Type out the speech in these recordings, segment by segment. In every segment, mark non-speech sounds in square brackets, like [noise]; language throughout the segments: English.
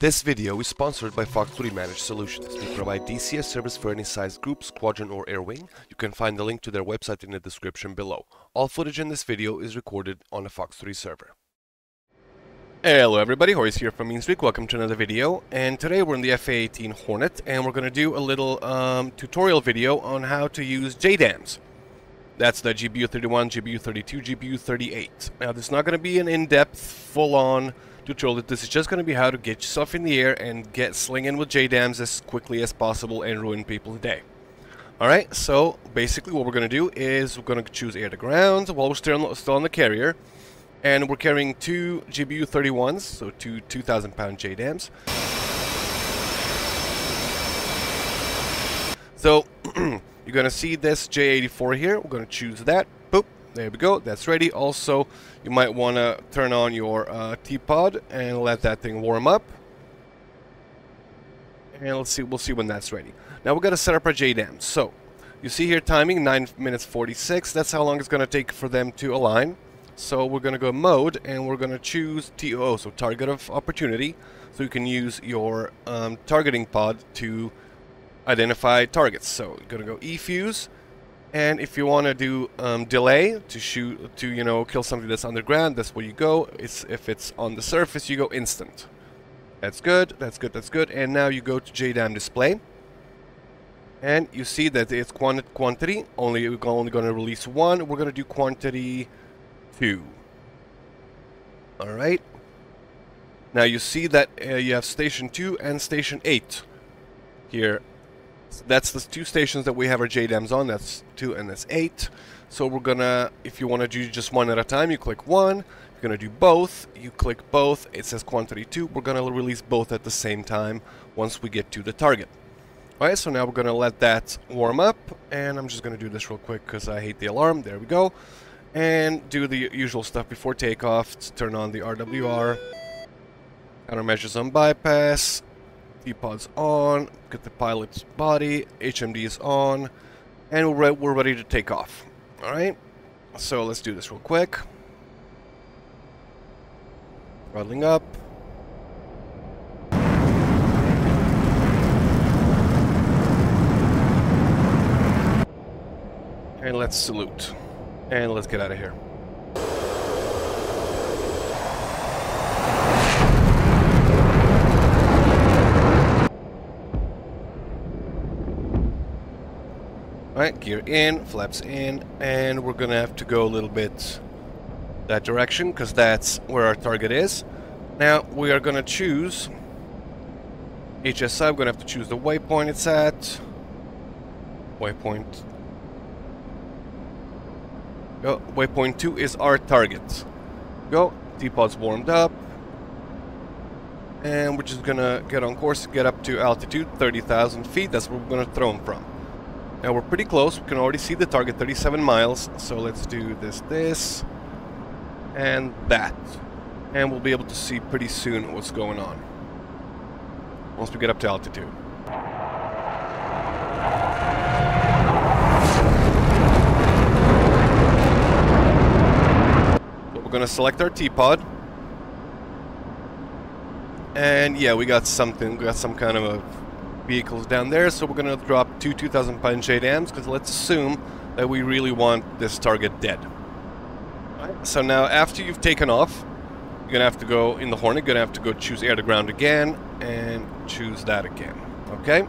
This video is sponsored by Fox 3 Managed Solutions. They provide DCS service for any size group, squadron or air wing. You can find the link to their website in the description below. All footage in this video is recorded on a Fox 3 server. Hello everybody, Horace here from Meanstreak. Welcome to another video. And today we're in the FA-18 Hornet and we're going to do a little um, tutorial video on how to use JDAMs. That's the GBU-31, GBU-32, GBU-38. Now this is not going to be an in-depth, full-on tutorial. This is just going to be how to get yourself in the air and get slinging with JDAMs as quickly as possible and ruin people's day. Alright, so basically what we're going to do is we're going to choose air to ground while we're still on, still on the carrier. And we're carrying two GBU-31s, so two 2,000 pound JDAMs. So, [clears throat] you're going to see this J84 here. We're going to choose that. There we go. That's ready. Also, you might want to turn on your uh, T-pod and let that thing warm up. And let's see. We'll see when that's ready. Now, we're going to set up our JDAMs. So, you see here timing, 9 minutes 46. That's how long it's going to take for them to align. So we're going to go mode and we're going to choose TOO, so target of opportunity. So you can use your um, targeting pod to identify targets. So you're going to go eFuse. And if you want to do um, delay to shoot, to, you know, kill something that's underground, that's where you go. It's, if it's on the surface, you go instant. That's good, that's good, that's good. And now you go to JDAM display. And you see that it's quanti quantity, only we're only going to release one. We're going to do quantity two. Alright. Now you see that uh, you have station 2 and station 8 here. That's the two stations that we have our JDAMs on. That's 2 and that's 8. So we're gonna, if you want to do just one at a time, you click 1. You're gonna do both. You click both. It says quantity 2. We're gonna release both at the same time once we get to the target. Alright, so now we're gonna let that warm up. And I'm just gonna do this real quick because I hate the alarm. There we go and do the usual stuff before takeoff turn on the RWR, countermeasures on bypass, T-pod's on, get the pilot's body, HMD is on, and we're, re we're ready to take off. Alright, so let's do this real quick. Throttling up. And let's salute. And let's get out of here. Alright, gear in, flaps in, and we're gonna have to go a little bit that direction, because that's where our target is. Now, we are gonna choose HSI, we're gonna have to choose the waypoint it's at. Waypoint Go. Waypoint 2 is our target. Go. T-pod's warmed up. And we're just gonna get on course, get up to altitude, 30,000 feet. That's where we're gonna throw them from. Now we're pretty close. We can already see the target, 37 miles. So let's do this, this, and that. And we'll be able to see pretty soon what's going on. Once we get up to altitude. We're going to select our T-pod. And yeah, we got something, we got some kind of a vehicles down there, so we're going to drop two 2,000 pound JDAMs, because let's assume that we really want this target dead. Right. So now, after you've taken off, you're going to have to go in the Hornet, you're going to have to go choose air to ground again, and choose that again, okay?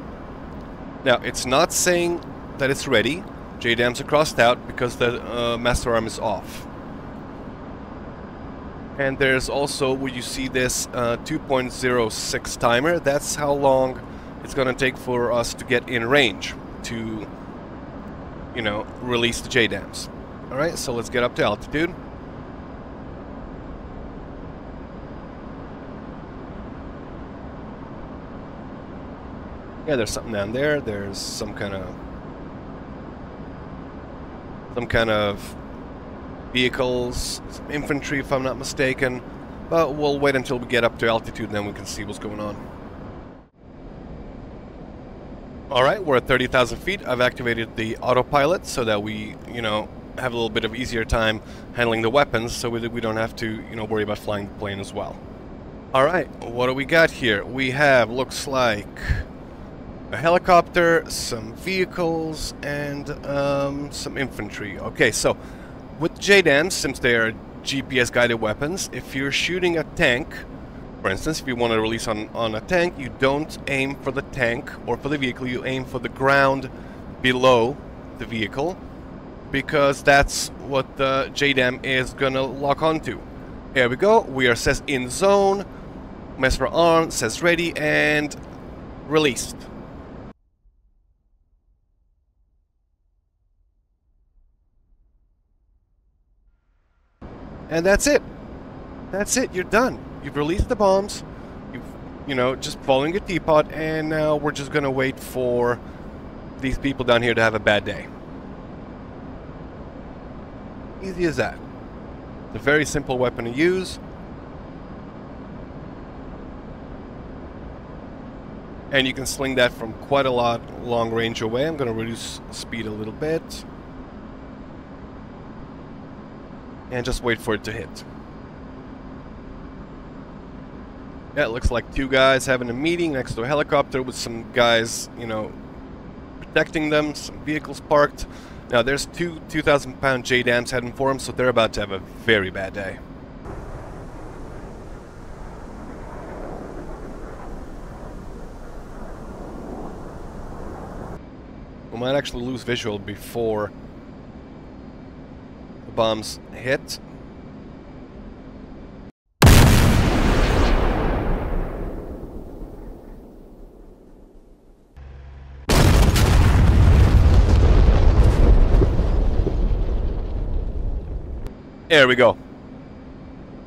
Now, it's not saying that it's ready. JDAMs are crossed out because the uh, master arm is off. And there's also, where you see this uh, 2.06 timer, that's how long it's going to take for us to get in range to, you know, release the JDAMs. Alright, so let's get up to altitude. Yeah, there's something down there. There's some kind of... Some kind of vehicles, some infantry if I'm not mistaken. But we'll wait until we get up to altitude and then we can see what's going on. Alright, we're at 30,000 feet. I've activated the autopilot so that we, you know, have a little bit of easier time handling the weapons so we, we don't have to, you know, worry about flying the plane as well. Alright, what do we got here? We have, looks like, a helicopter, some vehicles, and um, some infantry. Okay, so with JDAMs, since they are GPS guided weapons, if you're shooting a tank, for instance, if you want to release on, on a tank, you don't aim for the tank or for the vehicle, you aim for the ground below the vehicle because that's what the JDAM is gonna lock onto. Here we go, we are says in zone, master arm on, says ready, and released. And that's it. That's it, you're done. You've released the bombs, you've, you know, just following a T-pod, and now we're just gonna wait for these people down here to have a bad day. Easy as that. It's a very simple weapon to use. And you can sling that from quite a lot long range away. I'm going to reduce speed a little bit. And just wait for it to hit. Yeah, it looks like two guys having a meeting next to a helicopter with some guys, you know, protecting them, some vehicles parked. Now, there's two 2,000 pound JDAMs heading for them, so they're about to have a very bad day. We might actually lose visual before the bombs hit. There we go.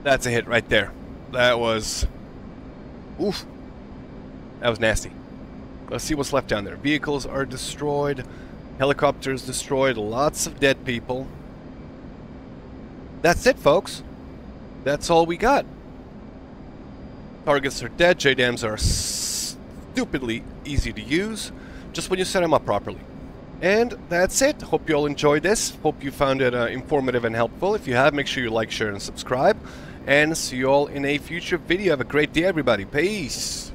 That's a hit right there. That was... Oof. That was nasty. Let's see what's left down there. Vehicles are destroyed. Helicopters destroyed. Lots of dead people. That's it, folks. That's all we got. Targets are dead. JDAMs are stupidly easy to use. Just when you set them up properly. And that's it. Hope you all enjoyed this. Hope you found it uh, informative and helpful. If you have, make sure you like, share, and subscribe. And see you all in a future video. Have a great day, everybody. Peace.